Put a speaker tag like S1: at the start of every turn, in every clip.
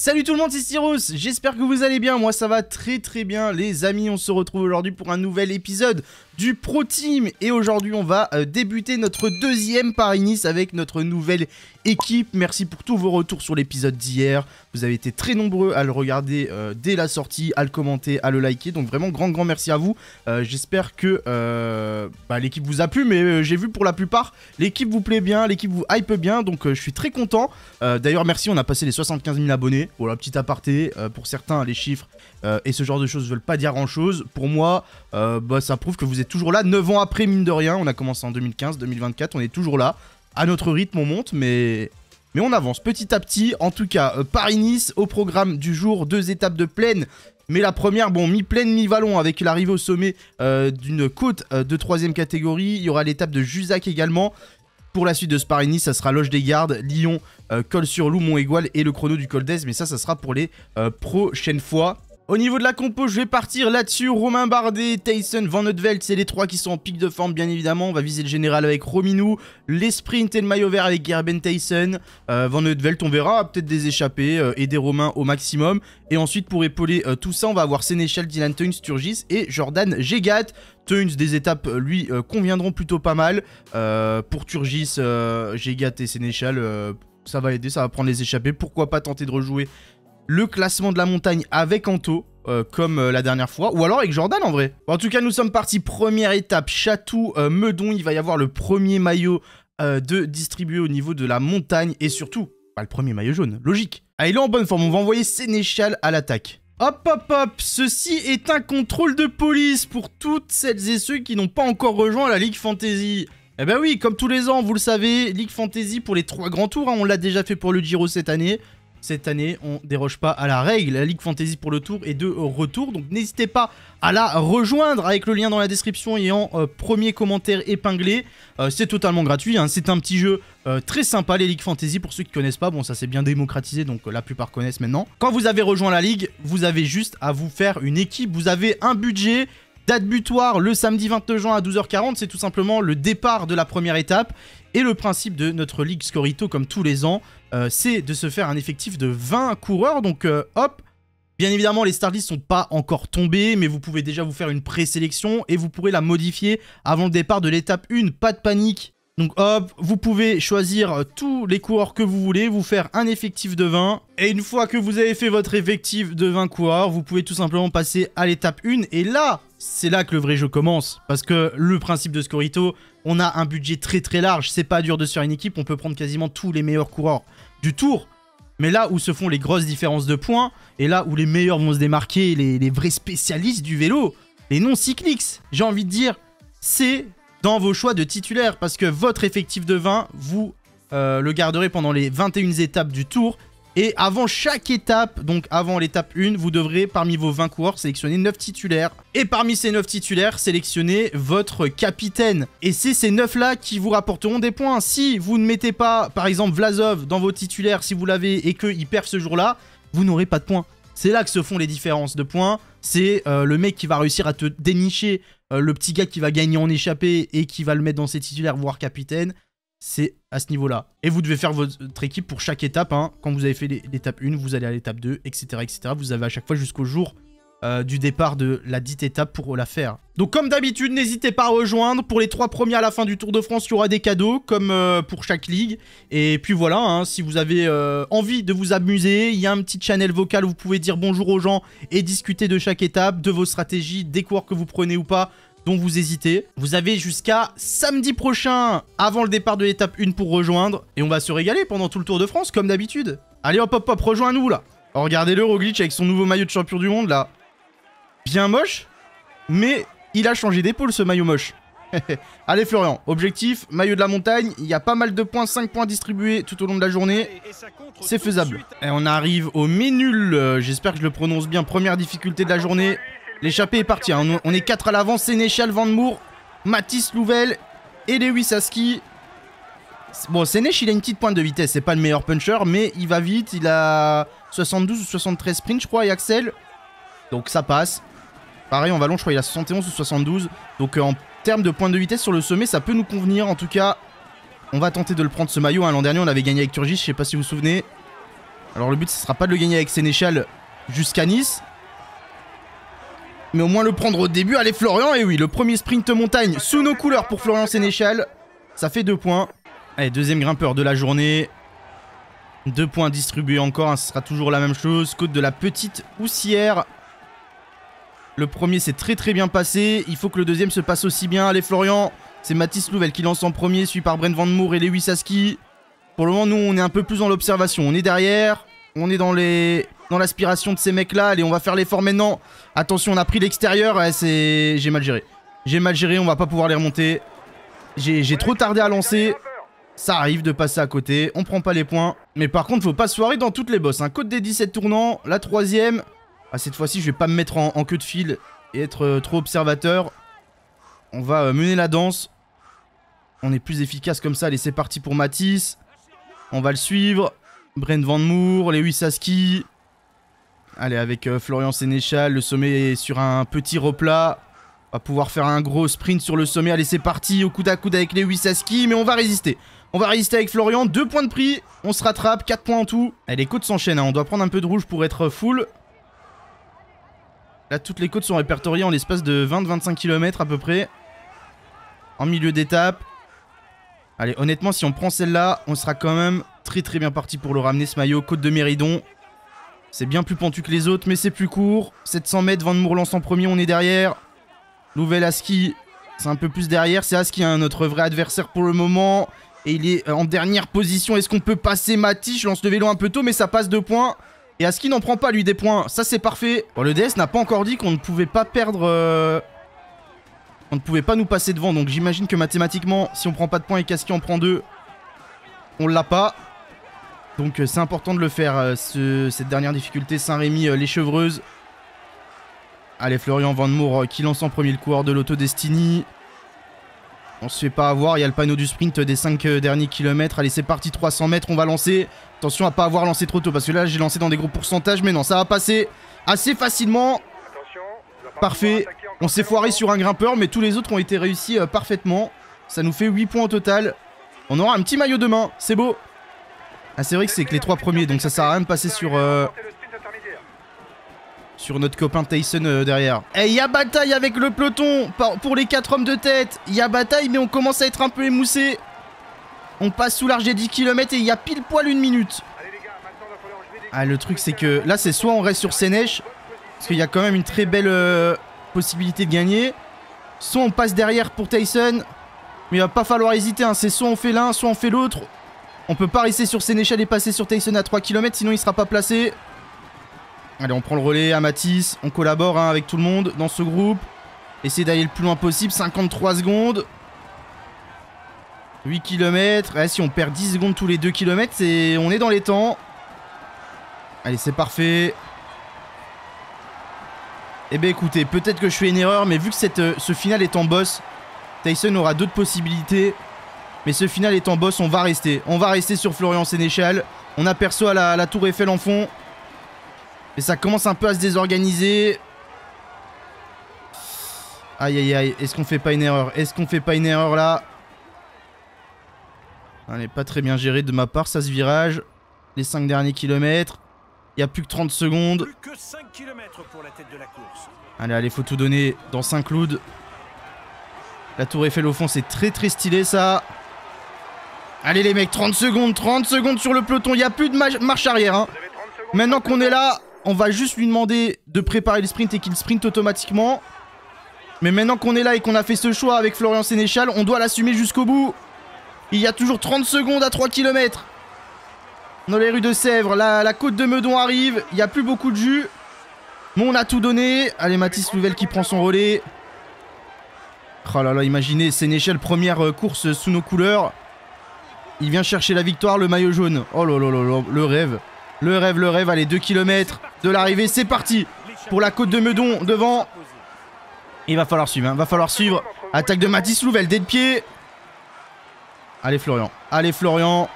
S1: Salut tout le monde, c'est Cyrus, j'espère que vous allez bien, moi ça va très très bien. Les amis, on se retrouve aujourd'hui pour un nouvel épisode du Pro Team et aujourd'hui on va euh, débuter notre deuxième Paris-Nice avec notre nouvelle équipe. Merci pour tous vos retours sur l'épisode d'hier, vous avez été très nombreux à le regarder euh, dès la sortie, à le commenter, à le liker, donc vraiment grand grand merci à vous. Euh, j'espère que bah, l'équipe vous a plu, mais j'ai vu pour la plupart, l'équipe vous plaît bien, l'équipe vous hype bien, donc je suis très content. D'ailleurs merci, on a passé les 75 000 abonnés, voilà petit aparté, pour certains les chiffres et ce genre de choses veulent pas dire grand chose. Pour moi, bah, ça prouve que vous êtes toujours là. 9 ans après, mine de rien, on a commencé en 2015, 2024, on est toujours là. À notre rythme, on monte, mais... On avance petit à petit. En tout cas, euh, Paris-Nice au programme du jour, deux étapes de plaine. Mais la première, bon, mi-plaine, mi-vallon, avec l'arrivée au sommet euh, d'une côte euh, de troisième catégorie. Il y aura l'étape de Juzac également. Pour la suite de ce Paris-Nice, ça sera Loge des Gardes, Lyon, Col sur Loup, Mont-Égual et le chrono du Col d'Ez. Mais ça, ça sera pour les prochaines fois. Au niveau de la compo, je vais partir là-dessus. Romain Bardet, Tyson, Van Notveld, c'est les trois qui sont en pic de forme, bien évidemment. On va viser le général avec Rominou, les sprints et le maillot vert avec Gerben Tyson. Euh, Van Notveld, on verra, peut-être des échappés euh, et des Romains au maximum. Et ensuite, pour épauler euh, tout ça, on va avoir Sénéchal, Dylan Tunes, Turgis et Jordan Gegat. Tunes, des étapes, lui, conviendront plutôt pas mal. pour Turgis, Gegat et Sénéchal, ça va aider, ça va prendre les échappés. Pourquoi pas tenter de rejouer le classement de la montagne avec Anto, euh, comme euh, la dernière fois, ou alors avec Jordan en vrai. en tout cas, nous sommes partis, première étape, Chatou, euh, Meudon, il va y avoir le premier maillot de distribuer au niveau de la montagne, et surtout, bah, le premier maillot jaune, logique. Ah, il est en bonne forme, on va envoyer Sénéchal à l'attaque. Hop hop hop, ceci est un contrôle de police pour toutes celles et ceux qui n'ont pas encore rejoint la Ligue Fantasy. Eh ben oui, comme tous les ans, vous le savez, Ligue Fantasy pour les trois grands tours, hein, on l'a déjà fait pour le Giro cette année cette année, on déroge pas à la règle. La Ligue Fantasy pour le tour est de retour, donc n'hésitez pas à la rejoindre avec le lien dans la description et en euh, premier commentaire épinglé. Euh, c'est totalement gratuit, hein. c'est un petit jeu euh, très sympa, les Ligue Fantasy, pour ceux qui connaissent pas. Bon, ça s'est bien démocratisé, donc la plupart connaissent maintenant. Quand vous avez rejoint la Ligue, vous avez juste à vous faire une équipe, vous avez un budget, Date butoir le samedi 22 juin à 12h40, c'est tout simplement le départ de la première étape. Et le principe de notre Ligue Scorito, comme tous les ans, euh, c'est de se faire un effectif de 20 coureurs. Donc euh, hop, bien évidemment les starlists sont pas encore tombés, mais vous pouvez déjà vous faire une présélection et vous pourrez la modifier avant le départ de l'étape 1. Pas de panique, donc hop, vous pouvez choisir tous les coureurs que vous voulez, vous faire un effectif de 20. Et une fois que vous avez fait votre effectif de 20 coureurs, vous pouvez tout simplement passer à l'étape 1. Et là, c'est là que le vrai jeu commence. Parce que le principe de Scorito, on a un budget très très large. C'est pas dur de se faire une équipe, on peut prendre quasiment tous les meilleurs coureurs du tour. Mais là où se font les grosses différences de points, et là où les meilleurs vont se démarquer, les, vrais spécialistes du vélo, les non-cyclix, j'ai envie de dire, c'est dans vos choix de titulaire parce que votre effectif de 20, vous euh, le garderez pendant les 21 étapes du tour. Et avant chaque étape, donc avant l'étape 1, vous devrez parmi vos 20 coureurs sélectionner 9 titulaires. Et parmi ces 9 titulaires, sélectionner votre capitaine. Et c'est ces 9 là qui vous rapporteront des points. Si vous ne mettez pas par exemple Vlasov dans vos titulaires, si vous l'avez et qu'il perd ce jour-là, vous n'aurez pas de points. C'est là que se font les différences de points. C'est euh, le mec qui va réussir à te dénicher euh, le petit gars qui va gagner en échappée et qui va le mettre dans ses titulaires, voire capitaine. C'est à ce niveau-là. Et vous devez faire votre équipe pour chaque étape. Hein. Quand vous avez fait l'étape 1, vous allez à l'étape 2, etc., etc. Vous avez à chaque fois jusqu'au jour euh, du départ de la dite étape pour la faire. Donc comme d'habitude, n'hésitez pas à rejoindre. Pour les trois premiers à la fin du Tour de France, il y aura des cadeaux, comme euh, pour chaque ligue. Et puis voilà, hein, si vous avez euh, envie de vous amuser, il y a un petit channel vocal où vous pouvez dire bonjour aux gens et discuter de chaque étape, de vos stratégies, des coureurs que vous prenez ou pas, dont vous hésitez. Vous avez jusqu'à samedi prochain, avant le départ de l'étape 1 pour rejoindre. Et on va se régaler pendant tout le Tour de France, comme d'habitude. Allez hop hop hop, rejoins-nous là. Oh, regardez le Roglic avec son nouveau maillot de champion du monde là bien moche, mais il a changé d'épaule ce maillot moche. Allez Florian, objectif, maillot de la montagne, il y a pas mal de points, 5 points distribués tout au long de la journée, c'est faisable. Et on arrive au Ménul, j'espère que je le prononce bien, première difficulté de la journée. L'échappée est partie, hein. on est 4 à l'avant, Sénéchal, Van Moor, Mathis Louvel et Lewis Aski. Bon, Sénech, il a une petite pointe de vitesse, c'est pas le meilleur puncher, mais il va vite, il a 72 ou 73 sprints, je crois, et Axel. Donc ça passe. Pareil, en vallon, je crois qu'il a 71 ou 72. Donc euh, en termes de pointe de vitesse sur le sommet, ça peut nous convenir. En tout cas, on va tenter de le prendre ce maillot. Hein. L'an dernier, on avait gagné avec Turgis, je sais pas si vous vous souvenez. Alors le but, ce sera pas de le gagner avec Sénéchal jusqu'à Nice. Mais au moins le prendre au début. Allez Florian, et oui, le premier sprint montagne sous nos couleurs pour Florian Sénéchal. Ça fait deux points. Allez, deuxième grimpeur de la journée. Deux points distribués encore, hein, ce sera toujours la même chose. Côte de la petite houssière. Le premier s'est très très bien passé. Il faut que le deuxième se passe aussi bien. Allez Florian, c'est Mathis Louvel qui lance en premier, suivi par Brent Van Moor et Lewis Aski. Pour le moment, nous, on est un peu plus dans l'observation. On est derrière, on est dans les dans l'aspiration de ces mecs-là. Allez, on va faire l'effort maintenant. Attention, on a pris l'extérieur. c'est... J'ai mal géré. J'ai mal géré, on va pas pouvoir les remonter. J'ai trop tardé à lancer. Ça arrive de passer à côté, on prend pas les points. Mais par contre, faut pas se soirer dans toutes les bosses. Un Côte des 17 tournants, la troisième. Ah, cette fois-ci, je vais pas me mettre en, queue de fil et être euh, trop observateur. On va euh, mener la danse. On est plus efficace comme ça. Allez, c'est parti pour Matisse. On va le suivre. Brent Van Moor, Lewis Saski. Allez, avec euh, Florian Sénéchal, le sommet est sur un petit replat. On va pouvoir faire un gros sprint sur le sommet. Allez, c'est parti, au coude à coude avec Lewis Saski, mais on va résister. On va résister avec Florian, deux points de prix, on se rattrape, 4 points en tout. Allez, les côtes s'enchaînent, hein. on doit prendre un peu de rouge pour être full. Là, toutes les côtes sont répertoriées en l'espace de 20-25 km à peu près. En milieu d'étape. Allez, honnêtement, si on prend celle-là, on sera quand même très très bien parti pour le ramener, ce maillot. Côte de Méridon. C'est bien plus pentu que les autres, mais c'est plus court. 700 mètres, Van Mourlance en premier, on est derrière. Nouvel Aski, c'est un peu plus derrière. C'est Aski, hein, notre vrai adversaire pour le moment. Et il est en dernière position. Est-ce qu'on peut passer Mati Je lance le vélo un peu tôt, mais ça passe deux points. Et Aski n'en prend pas, lui, des points. Ça, c'est parfait. Bon, le DS n'a pas encore dit qu'on ne pouvait pas perdre... Euh, on ne pouvait pas nous passer devant. Donc, j'imagine que mathématiquement, si on prend pas de points et qu'Aski en prend deux, on l'a pas. Donc, euh, c'est important de le faire, euh, cette dernière difficulté. Saint-Rémy, les chevreuses. Allez, Florian Van Moor qui lance en premier le coureur de l'Auto Destiny. On se fait pas avoir, il y a le panneau du sprint des 5 euh, derniers kilomètres. Allez, c'est parti, 300 mètres, on va lancer. Attention à pas avoir lancé trop tôt, parce que là, j'ai lancé dans des gros pourcentages, mais non, ça va passer assez facilement. Parfait. On s'est foiré sur un grimpeur, mais tous les autres ont été réussis euh, parfaitement. Ça nous fait 8 points au total. On aura un petit maillot demain, c'est beau. Ah, c'est vrai que c'est que les trois premiers, donc ça sert à rien de passer sur... Euh, sur notre copain Tyson euh, derrière. Et il y a bataille avec le peloton pour les 4 hommes de tête. Il y a bataille, mais on commence à être un peu émoussé. On passe sous l'arche des 10 km et il y a pile poil une minute. Ah, le truc, c'est que là, c'est soit on reste sur Sénèche, parce qu'il y a quand même une très belle euh, possibilité de gagner. Soit on passe derrière pour Tyson, mais il va pas falloir hésiter. Hein. C'est soit on fait l'un, soit on fait l'autre. On peut pas rester sur Sénéchal et passer sur Tyson à 3 km, sinon il sera pas placé. Allez, on prend le relais à Matisse. On collabore hein, avec tout le monde dans ce groupe. Essayer d'aller le plus loin possible. 53 secondes. 8 km. si on perd 10 secondes tous les 2 km, on est dans les temps. Allez, c'est parfait. Eh bien écoutez, peut-être que je fais une erreur, mais vu que euh, ce final est en boss, Tyson aura d'autres possibilités. Mais ce final est en boss, on va rester. On va rester sur Florian Sénéchal. On aperçoit la, la tour Eiffel en fond. Et ça commence un peu à se désorganiser. Aïe aïe aïe, est-ce qu'on fait pas une erreur? Est-ce qu'on fait pas une erreur là? Elle pas très bien géré de ma part, ça se virage. Les 5 derniers kilomètres. Il n'y a plus que 30 secondes. Plus que 5 pour la tête de la course. Allez, allez, faut tout donner dans Saint-Cloud. La tour Eiffel au fond, c'est très très stylé ça. Allez les mecs, 30 secondes, 30 secondes sur le peloton. Il n'y a plus de marche arrière. Hein. Maintenant qu'on est là, on va juste lui demander de préparer le sprint et qu'il sprint automatiquement. Mais maintenant qu'on est là et qu'on a fait ce choix avec Florian Sénéchal, on doit l'assumer jusqu'au bout. Il y a toujours 30 secondes à 3 km. Dans les rues de Sèvres, la, côte de Meudon arrive. Il n'y a plus beaucoup de jus. Mais on a tout donné. Allez, Mathis Louvel qui prend son relais. Oh là là, imaginez, Sénéchal, première euh, course sous nos couleurs. Il vient chercher la victoire, le maillot jaune. Oh là là là le rêve. Le rêve, le rêve, allez, 2 km de l'arrivée, c'est parti pour la côte de Meudon devant. Il va falloir suivre, hein. va falloir suivre. Attaque de Mathis Louvel, dès de pied. Allez Florian, allez Florian.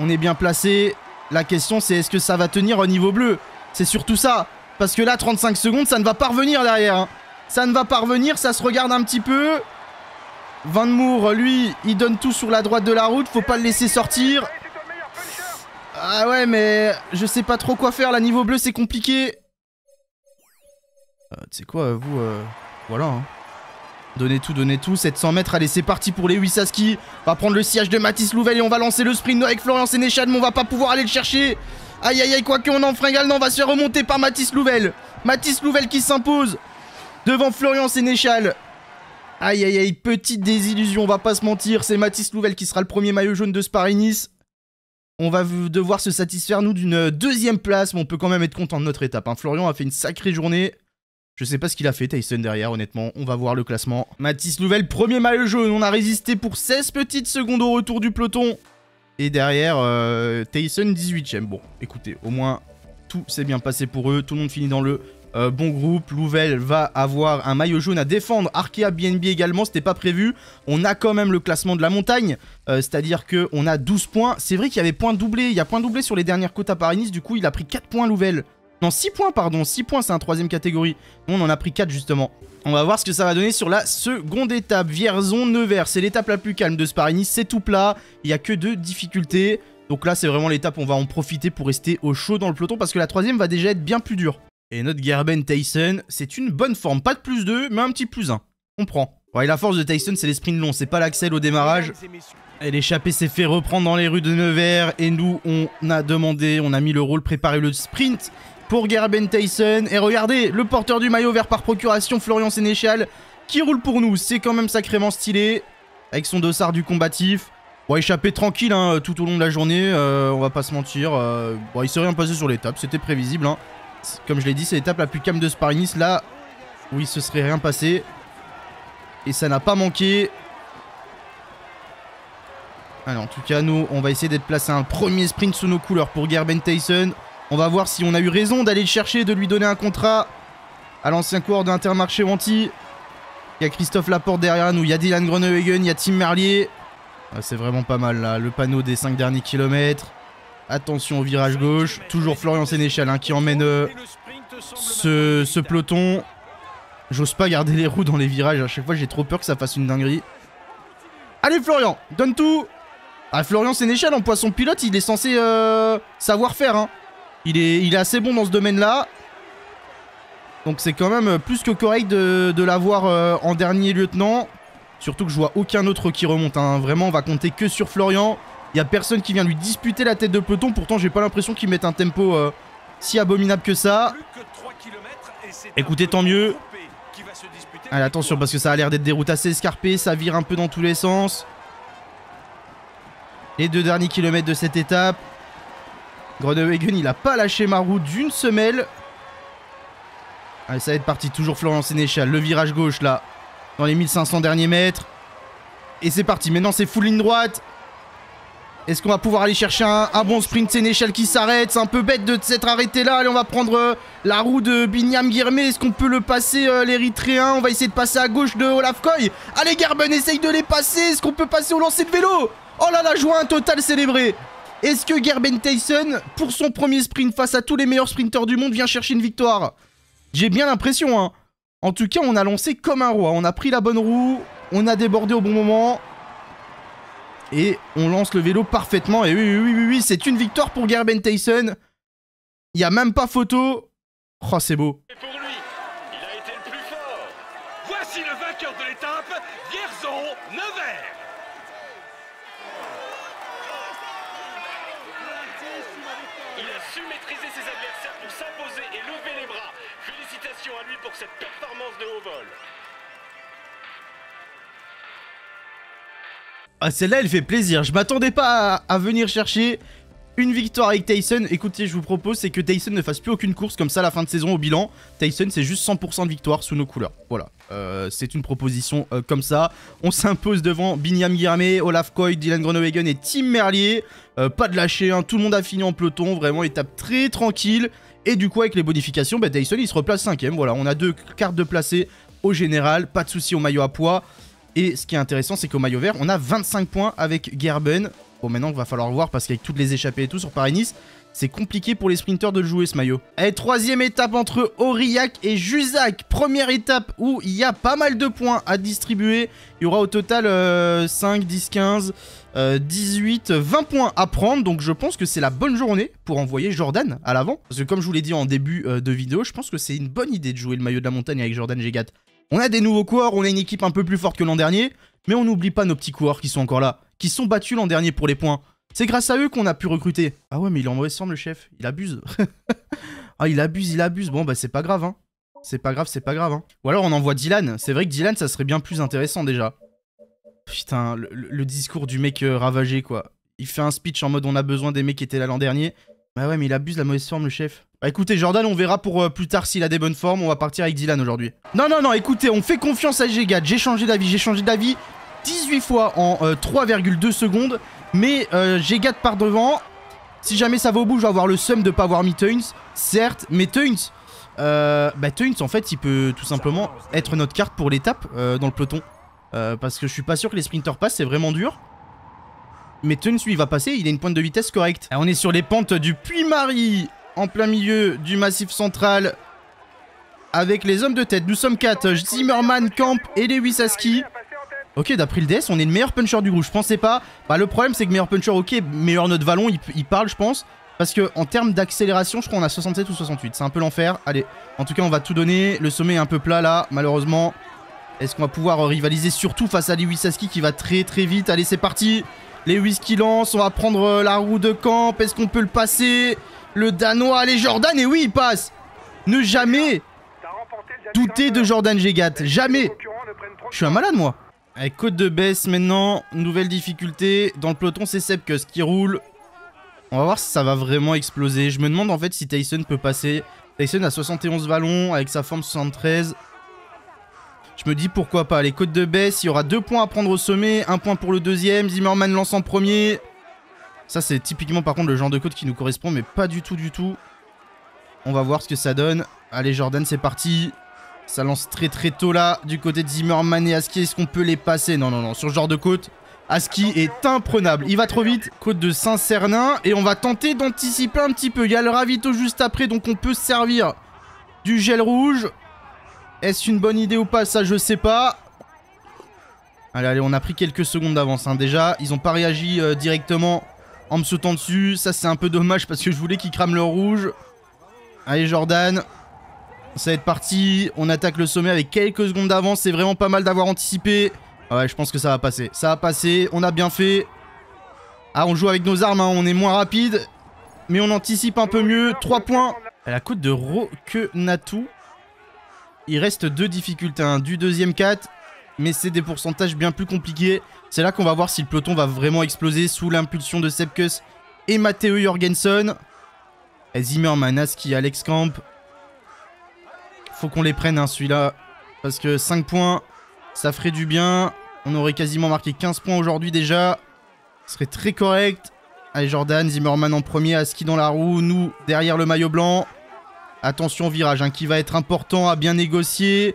S1: On est bien placé. La question c'est est-ce que ça va tenir au niveau bleu? C'est surtout ça. Parce que là, 35 secondes, ça ne va pas revenir derrière. Hein. Ça ne va pas revenir, ça se regarde un petit peu. Van Moor, lui, il donne tout sur la droite de la route, faut pas le laisser sortir. Ah ouais, mais je sais pas trop quoi faire. La niveau bleu, c'est compliqué. Euh, tu sais quoi, vous... Euh, voilà, hein. Donnez tout, donnez tout. 700 mètres, allez, c'est parti pour les Wisaski. On va prendre le siège de Mathis Louvel et on va lancer le sprint avec Florian Sénéchal, mais on va pas pouvoir aller le chercher. Aïe, aïe, aïe, quoi qu'on en fringal, non, on va se faire remonter par Mathis Louvel. Mathis Louvel qui s'impose devant Florian Sénéchal. Aïe, aïe, aïe, petite désillusion, on va pas se mentir. C'est Mathis Louvel qui sera le premier maillot jaune de Spa-Nice. On va devoir se satisfaire, nous, d'une deuxième place, mais on peut quand même être content de notre étape. Hein. Florian a fait une sacrée journée. Je sais pas ce qu'il a fait, Tyson derrière, honnêtement. On va voir le classement. Mathis Louvel, premier maillot jaune. On a résisté pour 16 petites secondes au retour du peloton. Et derrière, euh, Tyson 18ème. Bon, écoutez, au moins, tout s'est bien passé pour eux. Tout le monde finit dans le euh, bon groupe. Louvel va avoir un maillot jaune à défendre. Arkea BNB également, c'était pas prévu. On a quand même le classement de la montagne. Euh, c'est-à-dire qu'on a 12 points. C'est vrai qu'il y avait point doublé. Il y a point doublé sur les dernières côtes à Paris-Nice. Du coup, il a pris 4 points Louvel. Non, 6 points, pardon. 6 points, c'est un troisième catégorie. on en a pris 4, justement. On va voir ce que ça va donner sur la seconde étape. Vierzon-Nevers, c'est l'étape la plus calme de Sparigny. C'est tout plat. Il n'y a que deux difficultés. Donc là, c'est vraiment l'étape où on va en profiter pour rester au chaud dans le peloton. Parce que la troisième va déjà être bien plus dure. Et notre Gerben Tyson, c'est une bonne forme. Pas de plus 2, mais un petit plus 1. On prend. Ouais, la force de Tyson, c'est les sprints longs. C'est pas l'axel au démarrage. Et l'échappée s'est fait reprendre dans les rues de Nevers. Et nous, on a demandé, on a mis le rôle, préparer le sprint pour Gerben Tyson. Et regardez, le porteur du maillot vert par procuration, Florian Sénéchal, qui roule pour nous. C'est quand même sacrément stylé, avec son dossard du combatif. Bon, échappé tranquille hein, tout au long de la journée, euh, on va pas se mentir. Euh, bon, il s'est rien passé sur l'étape, c'était prévisible. Hein. Comme je l'ai dit, c'est l'étape la plus calme de Sparignis. Là, oui, ce serait rien passé. Et ça n'a pas manqué. Alors, en tout cas, nous, on va essayer d'être placé un premier sprint sous nos couleurs pour Gerben Tyson. On va voir si on a eu raison d'aller le chercher, de lui donner un contrat à l'ancien coureur d'Intermarché Wanty. Il y a Christophe Laporte derrière nous, il y a Dylan Groenewegen, il y a Tim Merlier. Ah, c'est vraiment pas mal là, le panneau des 5 derniers kilomètres. Attention au virage gauche, toujours Florian Sénéchal hein, qui emmène euh, ce, peloton. J'ose pas garder les roues dans les virages, à chaque fois j'ai trop peur que ça fasse une dinguerie. Allez Florian, donne tout Ah Florian Sénéchal en poisson pilote, il est censé euh, savoir faire hein. Il est, il assez bon dans ce domaine-là. Donc c'est quand même plus que correct de, l'avoir euh, en dernier lieutenant. Surtout que je vois aucun autre qui remonte. Hein. Vraiment, on va compter que sur Florian. Il n'y a personne qui vient lui disputer la tête de peloton. Pourtant, j'ai pas l'impression qu'il mette un tempo euh, si abominable que ça. Écoutez, tant mieux. Allez, attention, parce que ça a l'air d'être des routes assez escarpées. Ça vire un peu dans tous les sens. Les deux derniers kilomètres de cette étape. Groenewegen, il a pas lâché ma roue d'une semelle. Allez, ça va être parti. Toujours Florian Sénéchal. Le virage gauche, là. Dans les 1500 derniers mètres. Et c'est parti. Maintenant, c'est full ligne droite. Est-ce qu'on va pouvoir aller chercher un, bon sprint Sénéchal qui s'arrête C'est un peu bête de s'être arrêté là. Allez, on va prendre euh, la roue de Binyam Guirmé. Est-ce qu'on peut le passer, euh, l'Érythréen On va essayer de passer à gauche de Olaf Koy. Allez, Garben, essaye de les passer. Est-ce qu'on peut passer au lancer de vélo Oh là là, joie un total célébré. Est-ce que Gerben Tyson, pour son premier sprint face à tous les meilleurs sprinteurs du monde, vient chercher une victoire J'ai bien l'impression, hein. En tout cas, on a lancé comme un roi. On a pris la bonne roue, on a débordé au bon moment. Et on lance le vélo parfaitement. Et oui, oui, oui, oui, c'est une victoire pour Gerben Tyson. Il n'y a même pas photo. Oh, c'est beau. pour lui, il a été le plus fort. Voici le vainqueur de l'étape, Vierzon Nevers. su maîtriser ses adversaires pour s'imposer et lever les bras. Félicitations à lui pour cette performance de haut vol. Ah, celle-là, elle fait plaisir. Je m'attendais pas à, venir chercher une victoire avec Tyson. Écoutez, je vous propose, c'est que Tyson ne fasse plus aucune course comme ça la fin de saison au bilan. Tyson, c'est juste 100% de victoire sous nos couleurs. Voilà, euh, c'est une proposition euh, comme ça. On s'impose devant Binyam Guillermé, Olaf Koy, Dylan Groenewegen et Tim Merlier. Euh, pas de lâcher, hein. tout le monde a fini en peloton. Vraiment, étape très tranquille. Et du coup, avec les bonifications, bah, Tyson, il se replace 5 Voilà, on a deux cartes de placé au général. Pas de souci au maillot à poids. Et ce qui est intéressant, c'est qu'au maillot vert, on a 25 points avec Gerben. Bon, maintenant, il va falloir voir parce qu'avec toutes les échappées et tout sur Paris-Nice, c'est compliqué pour les sprinters de le jouer ce maillot. Et troisième étape entre Aurillac et Juzac. Première étape où il y a pas mal de points à distribuer. Il y aura au total 5, 10, 15, 18, 20 points à prendre. Donc je pense que c'est la bonne journée pour envoyer Jordan à l'avant. Parce que comme je vous l'ai dit en début euh, de vidéo, je pense que c'est une bonne idée de jouer le maillot de la montagne avec Jordan Gegat. On a des nouveaux coureurs, on a une équipe un peu plus forte que l'an dernier. Mais on n'oublie pas nos petits coureurs qui sont encore là. Qui sont battus l'an dernier pour les points. C'est grâce à eux qu'on a pu recruter. Ah ouais, mais il est en mauvaise forme, le chef. Il abuse. ah, il abuse, il abuse. Bon, bah, c'est pas grave, hein. C'est pas grave, c'est pas grave, hein. Ou alors, on envoie Dylan. C'est vrai que Dylan, ça serait bien plus intéressant, déjà. Putain, le, discours du mec euh, ravagé, quoi. Il fait un speech en mode on a besoin des mecs qui étaient là l'an dernier. Bah ouais, mais il abuse la mauvaise forme, le chef. Bah écoutez, Jordan, on verra pour euh, plus tard s'il a des bonnes formes. On va partir avec Dylan aujourd'hui. Non, non, non, écoutez, on fait confiance à Gégat. J'ai changé d'avis, j'ai changé d'avis 18 fois en 3,2 euh, secondes. Mais euh, j'ai Gat par devant. Si jamais ça va au bout, je vais avoir le seum de pas avoir mis Tunes. Certes, mais Tunes, euh, bah Tunes en fait il peut tout simplement être notre carte pour l'étape dans le peloton. Parce que je suis pas sûr que les sprinters passent, c'est vraiment dur. Mais Tunes lui va passer, il a une pointe de vitesse correcte. on est sur les pentes du Puy-Marie, en plein milieu du massif central. Avec les hommes de tête, nous sommes 4, Zimmerman, Camp et Lewis Aski. Ok, d'après le DS, on est le meilleur puncher du groupe. Je pensais pas. Bah, le problème, c'est que meilleur puncher, ok, meilleur notre vallon, il, parle, je pense. Parce que en termes d'accélération, je crois qu'on a 67 ou 68. C'est un peu l'enfer. Allez, en tout cas, on va tout donner. Le sommet est un peu plat là, malheureusement. Est-ce qu'on va pouvoir rivaliser surtout face à Lewis Aski qui va très très vite? Allez, c'est parti. Lewis qui lance, on va prendre euh, la roue de camp. Est-ce qu'on peut le passer? Le Danois, allez, Jordan, et oui, il passe. Ne jamais douter de Jordan Gegat. Jamais. Je suis un malade, moi. Avec côte de baisse maintenant, nouvelle difficulté. Dans le peloton, c'est Sepkus qui roule. On va voir si ça va vraiment exploser. Je me demande en fait si Tyson peut passer. Tyson a 71 vallons avec sa forme 73. Je me dis pourquoi pas. Les côtes de baisse, il y aura deux points à prendre au sommet. Un point pour le deuxième. Zimmerman lance en premier. Ça, c'est typiquement par contre le genre de côte qui nous correspond, mais pas du tout, du tout. On va voir ce que ça donne. Allez, Jordan, c'est parti. Ça lance très très tôt là, du côté de Zimmerman et Aski. Est-ce qu'on peut les passer? Non, non, non. Sur ce genre de côte, Aski est imprenable. Il va trop vite. Côte de Saint-Cernin. Et on va tenter d'anticiper un petit peu. Il y a le ravito juste après, donc on peut se servir du gel rouge. Est-ce une bonne idée ou pas? Ça, je sais pas. Allez, allez, on a pris quelques secondes d'avance hein, déjà. Ils ont pas réagi euh, directement en me sautant dessus. Ça, c'est un peu dommage parce que je voulais qu'ils crament le rouge. Allez, Jordan. Ça va être parti. On attaque le sommet avec quelques secondes d'avance. C'est vraiment pas mal d'avoir anticipé. Ouais, je pense que ça va passer. Ça va passer. On a bien fait. Ah, on joue avec nos armes. Hein. On est moins rapide. Mais on anticipe un peu mieux. 3 points. À la côte de Rokenatu. Il reste deux difficultés. Hein. Du deuxième 4. Mais c'est des pourcentages bien plus compliqués. C'est là qu'on va voir si le peloton va vraiment exploser sous l'impulsion de Sepkus et Matteo Jorgensen. Zimmerman, Aski, Alex Camp, faut qu'on les prenne, hein, celui-là. Parce que 5 points, ça ferait du bien. On aurait quasiment marqué 15 points aujourd'hui déjà. Ce serait très correct. Allez, Jordan, Zimmerman en premier, Aski dans la roue. Nous, derrière le maillot blanc. Attention, virage hein, qui va être important à bien négocier.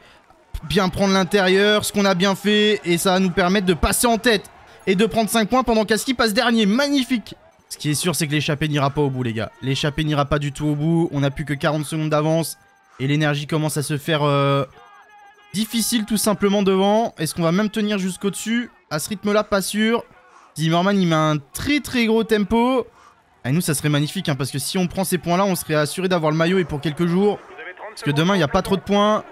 S1: Bien prendre l'intérieur, ce qu'on a bien fait. Et ça va nous permettre de passer en tête. Et de prendre 5 points pendant qu'Aski passe dernier. Magnifique Ce qui est sûr, c'est que l'échappée n'ira pas au bout, les gars. L'échappée n'ira pas du tout au bout. On n'a plus que 40 secondes d'avance. Et l'énergie commence à se faire euh, difficile tout simplement devant. Est-ce qu'on va même tenir jusqu'au dessus? À ce rythme-là, pas sûr. Zimmerman, il met un très très gros tempo. Et nous, ça serait magnifique, hein, parce que si on prend ces points-là, on serait assuré d'avoir le maillot et pour quelques jours. Parce que demain, il n'y a pas trop de points.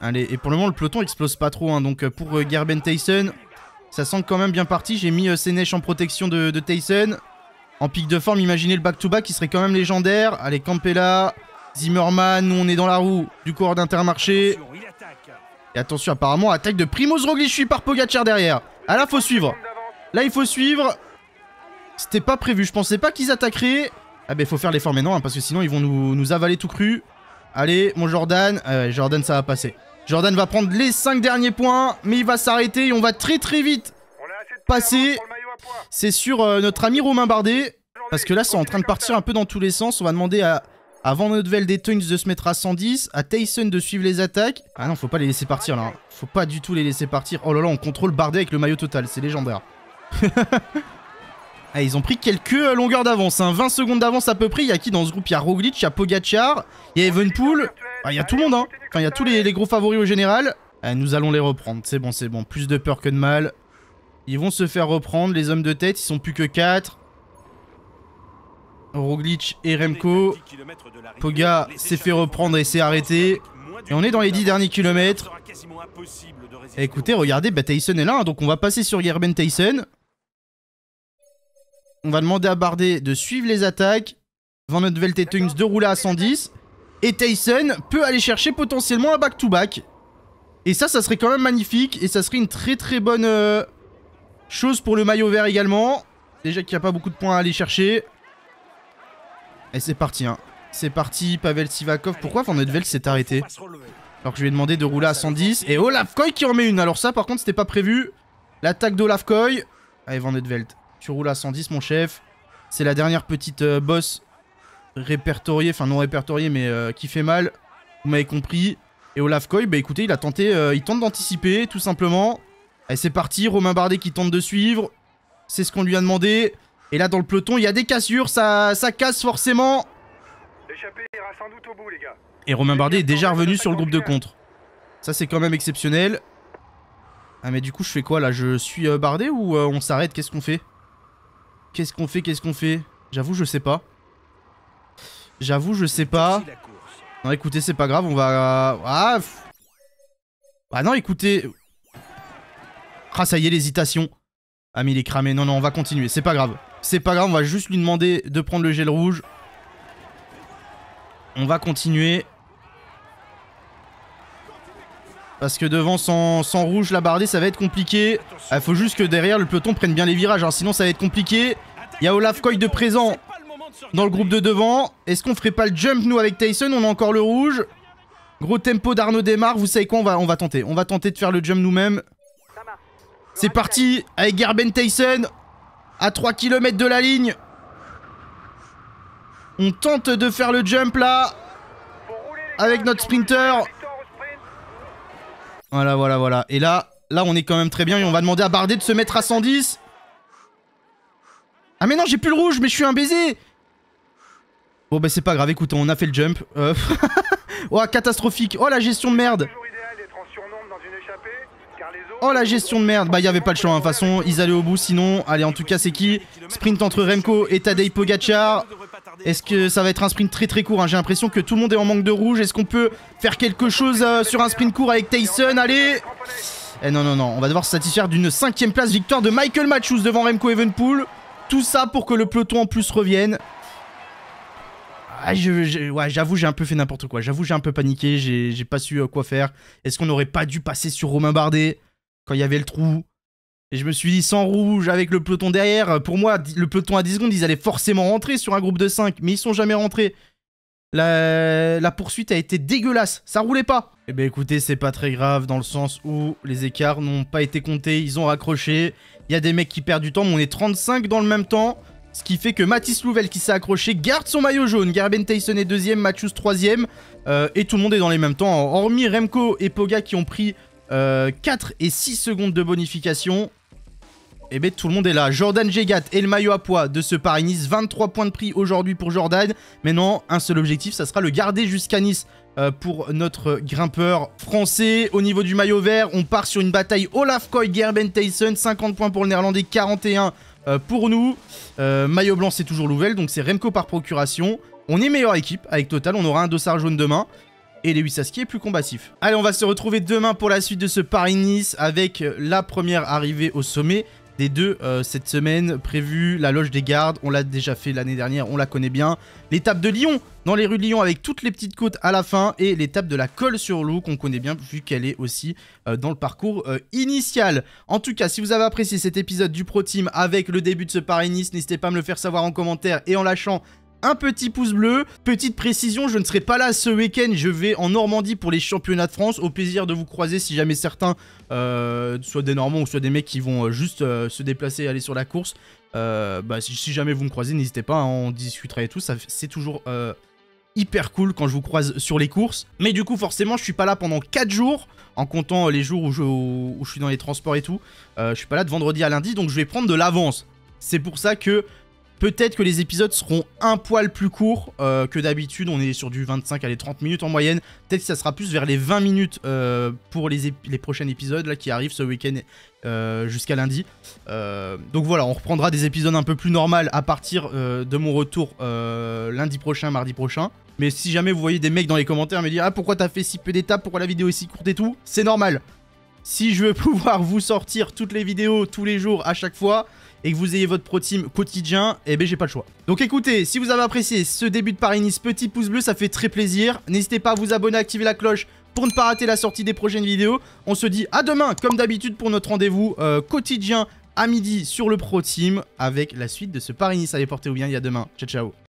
S1: Allez, et pour le moment, le peloton explose pas trop. Hein, donc euh, pour euh, Gerben Tyson, ça sent quand même bien parti. J'ai mis euh, en protection de, Tyson. En pic de forme, imaginez le back-to-back qui serait quand même légendaire. Allez, Campella, Zimmerman, nous on est dans la roue du coureur d'Intermarché. Et attention, apparemment, attaque de Primoz Roglic par Pogacar derrière. Ah là, faut suivre. Là, il faut suivre. C'était pas prévu. Je pensais pas qu'ils attaqueraient. Ah il faut faire l'effort maintenant, hein, parce que sinon, ils vont nous, avaler tout cru. Allez, mon Jordan. Ah Jordan, ça va passer. Jordan va prendre les 5 derniers points, mais il va s'arrêter et on va très très vite passer. C'est sur euh, notre ami Romain Bardet. Parce que là, c'est en train de partir un peu dans tous les sens. On va demander à, avant Nodvel des Tunes de se mettre à 110, à Tyson de suivre les attaques. Ah non, faut pas les laisser partir là. Hein. Faut pas du tout les laisser partir. Oh là là, on contrôle Bardet avec le maillot total, c'est légendaire. Ah, ils ont pris quelques euh, longueurs d'avance, hein. 20 secondes d'avance à peu près. Il y a qui dans ce groupe? Il y a Roglic, il y a Pogacar, il y a Evenpool. Ah, il y a tout le monde, hein. Enfin, il y a tous les, gros favoris au général. Ah, nous allons les reprendre. C'est bon, c'est bon. Plus de peur que de mal. Ils vont se faire reprendre. Les hommes de tête, ils sont plus que 4. Roglic et Remco. Poga s'est fait reprendre et s'est arrêté. Et on est dans les 10 derniers kilomètres. écoutez, regardez, bah, Tyson est là, hein. donc on va passer sur Gerben Tyson. On va demander à Bardet de suivre les attaques. Van Velt et Tungs de rouler à 110. Et Tyson peut aller chercher potentiellement un back-to-back. Et ça, ça serait quand même magnifique. Et ça serait une très très bonne euh, chose pour le maillot vert également. Déjà qu'il n'y a pas beaucoup de points à aller chercher. Et c'est parti, hein. C'est parti, Pavel Sivakov. Pourquoi Van Velt s'est arrêté Alors que je lui ai demandé de rouler à 110. Et Olaf Koy qui en met une. Alors ça, par contre, c'était pas prévu. L'attaque d'Olaf Koy. Allez, Van Velt. Tu roules à 110, mon chef. C'est la dernière petite euh, boss répertoriée, enfin non répertoriée, mais euh, qui fait mal. Vous m'avez compris. Et Olaf Koy, bah écoutez, il a tenté, euh, il tente d'anticiper, tout simplement. Allez, c'est parti. Romain Bardet qui tente de suivre. C'est ce qu'on lui a demandé. Et là, dans le peloton, il y a des cassures. Ça, ça casse forcément. Et Romain Bardet est déjà revenu sur le groupe de contre. Ça, c'est quand même exceptionnel. Ah, mais du coup, je fais quoi là? Je suis Bardet ou on s'arrête? Qu'est-ce qu'on fait? Qu'est-ce qu'on fait? Qu'est-ce qu'on fait? J'avoue, je sais pas. J'avoue, je sais pas. Non, écoutez, c'est pas grave, on va... Ah Ah non, écoutez... Ah, ça y est, l'hésitation. Ah, mais il est cramé. Non, non, on va continuer. C'est pas grave. C'est pas grave, on va juste lui demander de prendre le gel rouge. On va continuer. Parce que devant, sans, rouge, la bardée, ça va être compliqué. Il ah, faut juste que derrière, le peloton prenne bien les virages. Hein. Sinon, ça va être compliqué. Il y a Olaf Koy de présent dans le groupe de devant. Est-ce qu'on ferait pas le jump, nous, avec Tyson? On a encore le rouge. Gros tempo d'Arnaud démarre. Vous savez quoi on va, tenter. On va tenter de faire le jump nous-mêmes. C'est parti avec Gerben Tyson. À 3 km de la ligne. On tente de faire le jump là. Avec notre sprinter. Voilà, voilà, voilà. Et là, là, on est quand même très bien. Et on va demander à Bardet de se mettre à 110. Ah mais non, j'ai plus le rouge, mais je suis un baiser Bon bah c'est pas grave, écoutez, on a fait le jump. Euh... oh, catastrophique. Oh, la gestion de merde. Oh la gestion de merde, bah il avait pas le choix, hein. de toute façon, ils allaient au bout sinon. Allez, en tout cas, c'est qui? Sprint entre Remco et Tadej Pogacar. Est-ce que ça va être un sprint très très court hein? J'ai l'impression que tout le monde est en manque de rouge. Est-ce qu'on peut faire quelque chose euh, sur un sprint court avec Tyson? Allez Eh non, non, non, on va devoir se satisfaire d'une cinquième place victoire de Michael Matthews devant Remco Evenpool. Tout ça pour que le peloton en plus revienne. Ah, j'avoue, j'ai un peu fait n'importe quoi. J'avoue, j'ai un peu paniqué. J'ai pas su euh, quoi faire. Est-ce qu'on n'aurait pas dû passer sur Romain Bardet quand il y avait le trou? Et je me suis dit, sans rouge, avec le peloton derrière, pour moi, le peloton à 10 secondes, ils allaient forcément rentrer sur un groupe de 5, mais ils sont jamais rentrés. La, poursuite a été dégueulasse, ça roulait pas. Eh ben écoutez, c'est pas très grave dans le sens où les écarts n'ont pas été comptés, ils ont raccroché. Il y a des mecs qui perdent du temps, mais on est 35 dans le même temps. Ce qui fait que Mathis Louvel qui s'est accroché garde son maillot jaune. Garben Tyson est deuxième, Matthews troisième. Euh, et tout le monde est dans les mêmes temps. Hormis Remco et Poga qui ont pris 4 euh, et 6 secondes de bonification. Et eh bien tout le monde est là. Jordan Jegat et le maillot à poids de ce Paris-Nice. 23 points de prix aujourd'hui pour Jordan. Maintenant, un seul objectif, ça sera le garder jusqu'à Nice euh, pour notre grimpeur français. Au niveau du maillot vert, on part sur une bataille Olaf Koy, Gerben Tyson. 50 points pour le néerlandais, 41 euh, pour nous. Euh, maillot blanc, c'est toujours Louvel, donc c'est Remco par procuration. On est meilleure équipe avec Total, on aura un dossard jaune demain et Lewis Aski est plus combatif. Allez, on va se retrouver demain pour la suite de ce Paris-Nice avec la première arrivée au sommet des deux euh, cette semaine prévue. La loge des gardes, on l'a déjà fait l'année dernière, on la connaît bien. L'étape de Lyon, dans les rues de Lyon avec toutes les petites côtes à la fin. Et l'étape de la colle sur l'eau qu'on connaît bien vu qu'elle est aussi euh, dans le parcours euh, initial. En tout cas, si vous avez apprécié cet épisode du Pro Team avec le début de ce Paris-Nice, n'hésitez pas à me le faire savoir en commentaire et en lâchant un petit pouce bleu. Petite précision, je ne serai pas là ce week-end, je vais en Normandie pour les championnats de France. Au plaisir de vous croiser si jamais certains, euh, soit des Normands ou soit des mecs qui vont euh, juste euh, se déplacer et aller sur la course. bah, si, jamais vous me croisez, n'hésitez pas, hein, on discutera et tout. C'est toujours hyper cool quand je vous croise sur les courses. Mais du coup, forcément, je suis pas là pendant 4 jours, en comptant les jours où je, où je suis dans les transports et tout. je suis pas là de vendredi à lundi, donc je vais prendre de l'avance C'est pour ça que peut-être que les épisodes seront un poil plus courts euh, que d'habitude. On est sur du 25 à 30 minutes en moyenne. Peut-être que ça sera plus vers les 20 minutes euh, pour les, les, prochains épisodes qui arrivent ce week-end euh, jusqu'à lundi. donc voilà, on reprendra des épisodes un peu plus normaux à partir de mon retour lundi prochain, mardi prochain. Mais si jamais vous voyez des mecs dans les commentaires me dire Ah pourquoi t'as fait si peu d'étapes, pourquoi la vidéo est si courte et tout, c'est normal. Si je veux pouvoir vous sortir toutes les vidéos tous les jours à chaque fois et que vous ayez votre pro team quotidien, eh ben j'ai pas le choix. Donc écoutez, si vous avez apprécié ce début de Paris-Nice, petit pouce bleu, ça fait très plaisir. N'hésitez pas à vous abonner, à activer la cloche pour ne pas rater la sortie des prochaines vidéos. On se dit à demain, comme d'habitude, pour notre rendez-vous euh, quotidien à midi sur le Pro Team avec la suite de ce Paris-Nice. Allez, portez-vous bien, il y a demain. Ciao, ciao